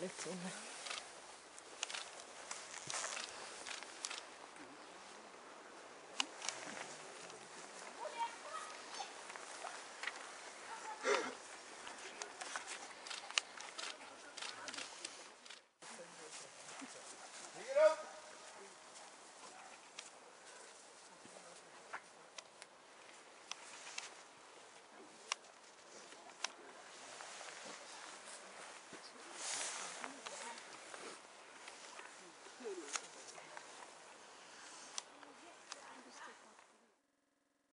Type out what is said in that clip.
little.